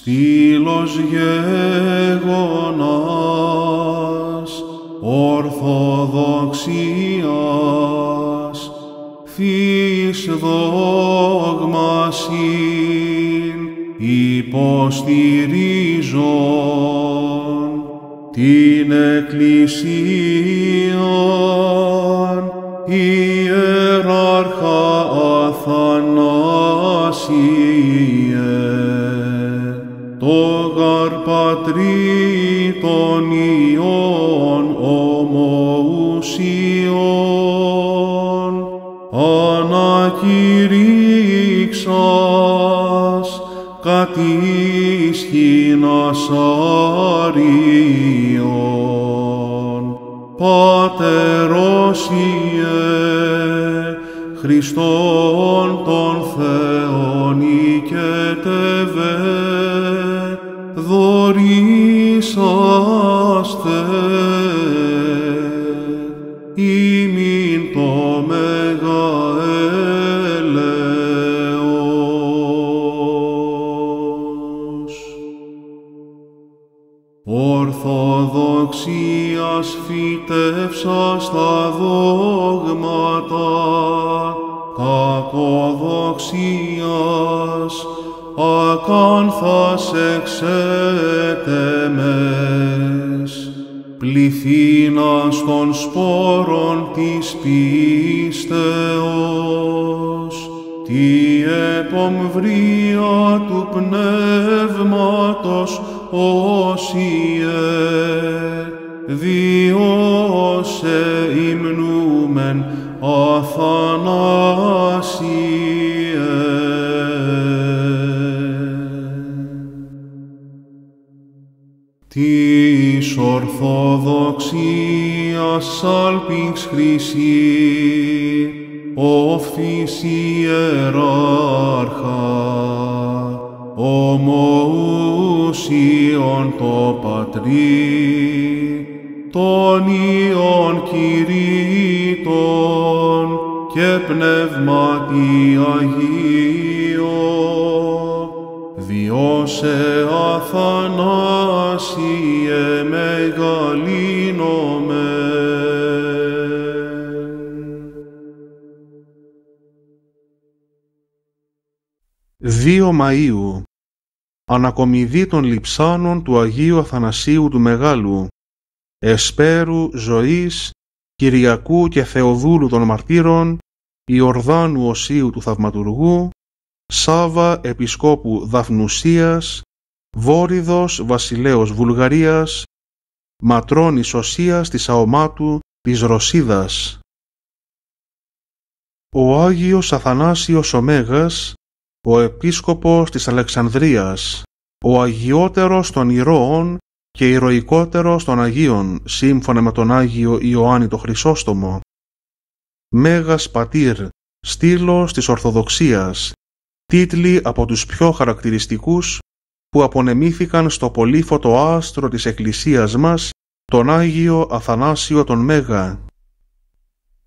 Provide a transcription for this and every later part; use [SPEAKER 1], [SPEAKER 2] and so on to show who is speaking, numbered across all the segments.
[SPEAKER 1] στήλος γεγονάς ορθοδοξίας φύς δόγμασιν υποστηρίζον την Εκκλησίαν ιεράρχα Αθανάσιε πατρί των Υιών ομοουσιών ανακηρύξας κατήσχυνας Άριον. Πάτερος Ιε Χριστόν τον Θεόν οικετευε δωρήσαστε ημίν το Μέγα έλεος. Ορθοδοξίας φυτεύσας τα δόγματα, κακοδοξίας ακάνθας εξέτεμες, πληθύνας των σπόρων της πίστεως, τη επομβρία του πνεύματος όσιε, διώσε υμνούμεν Αθανάσιε. Ορθοδοξίας σάλπιγς χρυσή, όφθης ιεράρχα, ομοούσιον το πατρί, των Υιών κηρύττων και πνεύματι Αγίο, διώσε Αθανάσιε μεγαλύνομεν.
[SPEAKER 2] 2 Μαΐου Ανακομιδή των λειψάνων του Αγίου Αθανασίου του Μεγάλου Εσπέρου, Ζωής, Κυριακού και Θεοδούλου των Μαρτύρων Ιορδάνου Οσίου του Θαυματουργού Σάβα Επισκόπου Δαφνουσίας Βόριδος Βασιλέως Βουλγαρίας Ματρώνης Οσίας της Αομάτου της Ρωσίδας Ο Άγιος Αθανάσιος ο Μέγας ο Επίσκοπος της Αλεξανδρίας, ο αγιότερος των ηρώων και ηρωικότερος των Αγίων, σύμφωνα με τον Άγιο Ιωάννη το Χρυσόστομο. Μέγας Πατήρ, στήλος της Ορθοδοξίας, τίτλοι από τους πιο χαρακτηριστικούς που απονεμήθηκαν στο πολύφωτο άστρο της Εκκλησίας μας, τον Άγιο Αθανάσιο τον Μέγα.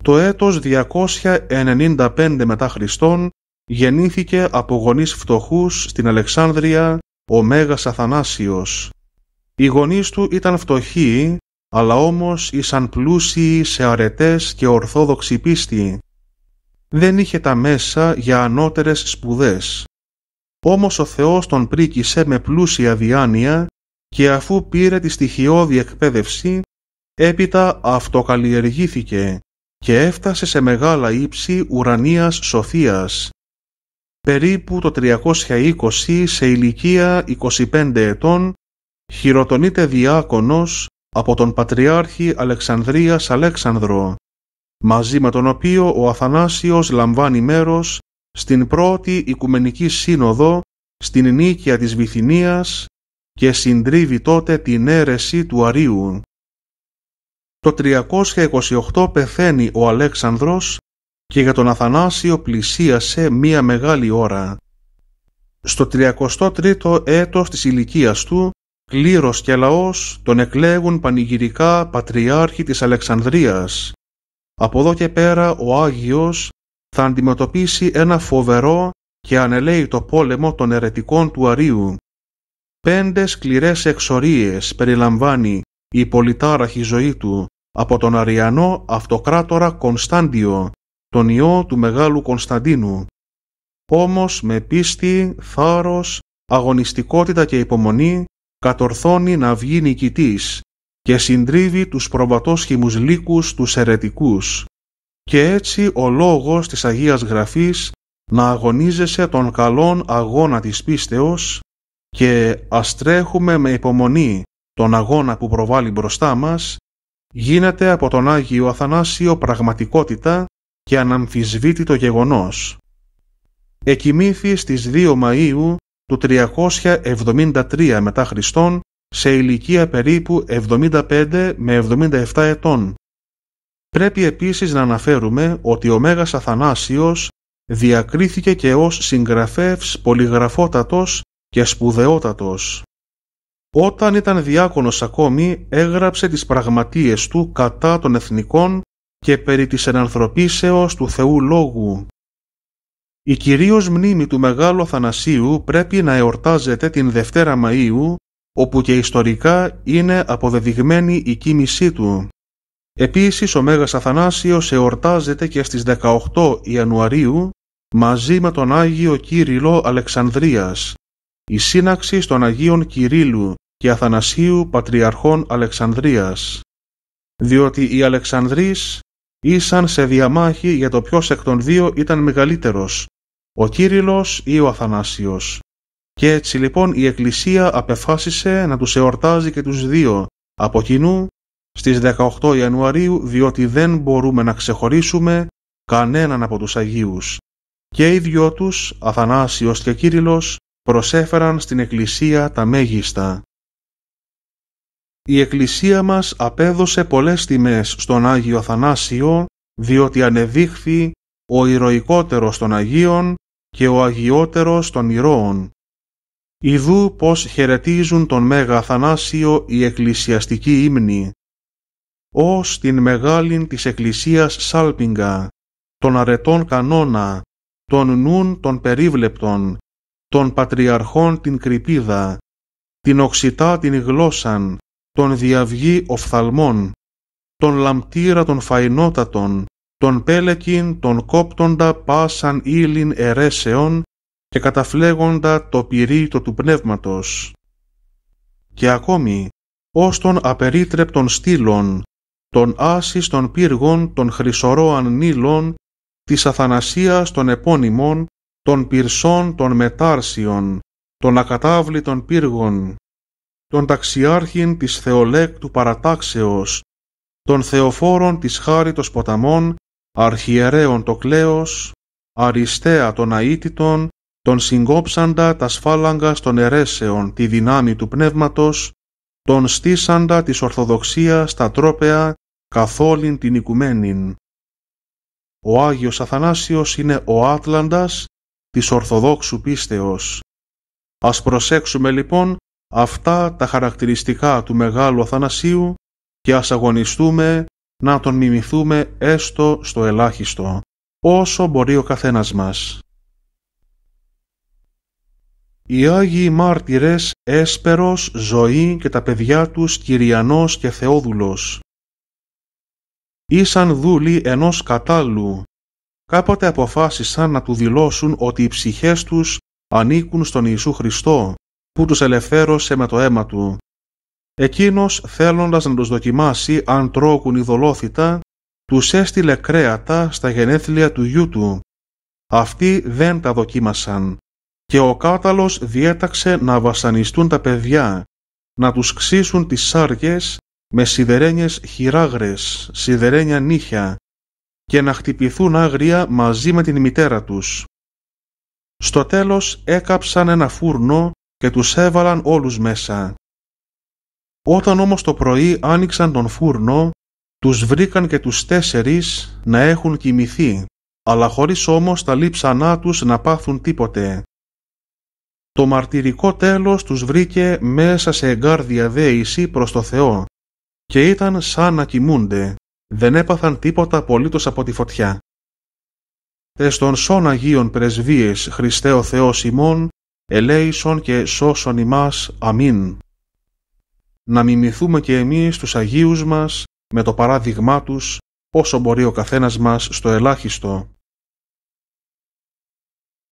[SPEAKER 2] Το έτος 295 μετά Χριστόν γεννήθηκε από γονείς φτωχούς στην Αλεξάνδρεια ο Μέγας Αθανάσιος. Οι γονείς του ήταν φτωχοί, αλλά όμως ήσαν πλούσιοι σε αρετές και ορθόδοξη πίστη. Δεν είχε τα μέσα για ανώτερες σπουδές. Όμως ο Θεός τον πρίκησε με πλούσια διάνοια και αφού πήρε τη στοιχειώδη εκπαίδευση, έπειτα αυτοκαλλιεργήθηκε και έφτασε σε μεγάλα ύψη ουρανίας σοφίας περίπου το 320 σε ηλικία 25 ετών χειροτονείται διάκονος από τον Πατριάρχη Αλεξανδρίας Αλέξανδρο, μαζί με τον οποίο ο Αθανάσιος λαμβάνει μέρος στην πρώτη Οικουμενική Σύνοδο στην νίκαια της Βυθινίας και συντρίβει τότε την αίρεση του Αρίου. Το 328 πεθαίνει ο Αλέξανδρος και για τον Αθανάσιο πλησίασε μία μεγάλη ώρα. Στο 33ο έτος της ηλικίας του, κλήρος και λαός τον εκλέγουν πανηγυρικά Πατριάρχη της Αλεξανδρίας. Από εδώ και πέρα ο Άγιος θα αντιμετωπίσει ένα φοβερό και ανελαίητο πόλεμο των ερετικών του Αρίου. Πέντε σκληρές εξορίες περιλαμβάνει η πολυτάραχη ζωή του από τον Αριανό αυτοκράτορα Κωνσταντιο, τον ιό του Μεγάλου Κωνσταντίνου. Όμως με πίστη, θάρρος, αγωνιστικότητα και υπομονή κατορθώνει να βγει νικητής και συντρίβει τους προβατόσχημους λύκους τους αιρετικούς. Και έτσι ο λόγος της Αγίας Γραφής να αγωνίζεσαι τον καλόν αγώνα της πίστεως και ας τρέχουμε με υπομονή τον αγώνα που προβάλλει μπροστά μας, γίνεται από τον Άγιο Αθανάσιο πραγματικότητα και αναμφισβήτητο γεγονός. Εκοιμήθη στις 2 Μαΐου του 373 μετά Χριστόν σε ηλικία περίπου 75 με 77 ετών. Πρέπει επίσης να αναφέρουμε ότι ο Μέγας Αθανάσιος διακρίθηκε και ως συγγραφεύς πολυγραφότατος και σπουδαιότατος. Όταν ήταν διάκονος ακόμη έγραψε τις πραγματείες του κατά των εθνικών και περί της ενανθρωπίσεως του Θεού Λόγου. Η κυρίως μνήμη του Μεγάλου Αθανασίου πρέπει να εορτάζεται την Δευτέρα Μαΐου, όπου και ιστορικά είναι αποδεδειγμένη η κοίμησή του. Επίσης ο Μέγας Αθανάσιος εορτάζεται και στις 18 Ιανουαρίου μαζί με τον Άγιο Κύριλο Αλεξανδρίας, η σύναξη των Αγίων Κυρίλου και Αθανασίου Πατριαρχών Αλεξανδρίας, διότι οι Αλεξανδρείς ήσαν σε διαμάχη για το ποιος εκ των δύο ήταν μεγαλύτερος, ο Κύριλος ή ο Αθανάσιος. Και έτσι λοιπόν η Εκκλησία απεφάσισε να τους εορτάζει και τους δύο από κοινού στις 18 Ιανουαρίου διότι δεν μπορούμε να ξεχωρίσουμε κανέναν από τους Αγίους. Και οι δυο τους, Αθανάσιος και Κύριλος, προσέφεραν στην Εκκλησία τα μέγιστα. Η Εκκλησία μας απέδωσε πολλές τιμές στον Άγιο Αθανάσιο διότι ανεδείχθη ο ηρωικότερος των Αγίων και ο αγιότερος των ηρώων. Ιδού πως χαιρετίζουν τον Μέγα Αθανάσιο οι εκκλησιαστικοί ύμνοι. Ως την μεγάλην της Εκκλησίας Σάλπιγγα, τον αρετών κανόνα, τον νουν των περίβλεπτων, των πατριαρχών την κρυπίδα, την οξυτά την γλώσσαν, τον διαυγή οφθαλμών, τον λαμπτήρα των φαϊνότατων, τον πέλεκιν τον κόπτοντα πάσαν ύλην ερέσεων και καταφλέγοντα το πυρίτο του πνεύματος. Και ακόμη, ως τον απερίτρεπτον στήλων, τον άσης των πύργων των χρυσορώαν νήλων, της αθανασίας των επώνυμων, των πυρσών των μετάρσιων, των ακατάβλητων πύργων, των ταξιάρχην της Θεολέκτου παρατάξεως, των θεοφόρων της χάριτος ποταμών, αρχιερέων το κλέος, αριστέα των αίτητων, τον συγκόψαντα τας σφάλαγγα των ερέσεων τη δυνάμει του πνεύματος, τον στήσαντα της Ορθοδοξίας τα τρόπεα καθόλην την οικουμένην. Ο Άγιος Αθανάσιος είναι ο Άτλαντας της Ορθοδόξου πίστεως. Ας προσέξουμε λοιπόν αυτά τα χαρακτηριστικά του Μεγάλου Αθανασίου και ας αγωνιστούμε να τον μιμηθούμε έστω στο ελάχιστο, όσο μπορεί ο καθένας μας. Οι Άγιοι Μάρτυρες Έσπερος, Ζωή και τα παιδιά τους Κυριανός και Θεόδουλος. Ήσαν δούλοι ενός κατάλλου. Κάποτε αποφάσισαν να του δηλώσουν ότι οι ψυχές τους ανήκουν στον Ιησού Χριστό, που τους ελευθέρωσε με το αίμα του. Εκείνος θέλοντας να τους δοκιμάσει αν τρώκουν ειδωλόθητα, τους έστειλε κρέατα στα γενέθλια του γιού του. Αυτοί δεν τα δοκίμασαν και ο κάταλος διέταξε να βασανιστούν τα παιδιά, να τους ξύσουν τις σάρκες με σιδερένιες χειράγρες, σιδερένια νύχια και να χτυπηθούν άγρια μαζί με την μητέρα τους. Στο τέλος έκαψαν ένα φούρνο και τους έβαλαν όλους μέσα. Όταν όμως το πρωί άνοιξαν τον φούρνο, τους βρήκαν και τους τέσσερις να έχουν κοιμηθεί, αλλά χωρίς όμως τα λείψανά τους να πάθουν τίποτε. Το μαρτυρικό τέλος τους βρήκε μέσα σε εγκάρδια δέηση προς το Θεό και ήταν σαν να κοιμούνται, δεν έπαθαν τίποτα απολύτως από τη φωτιά. Τες των σών Αγίων Πρεσβείες Χριστέ ο Θεός ημών, ελέησον και σώσον ημάς. Αμήν. Να μιμηθούμε και εμείς τους Αγίους μας με το παράδειγμά τους όσο μπορεί ο καθένας μας στο ελάχιστο.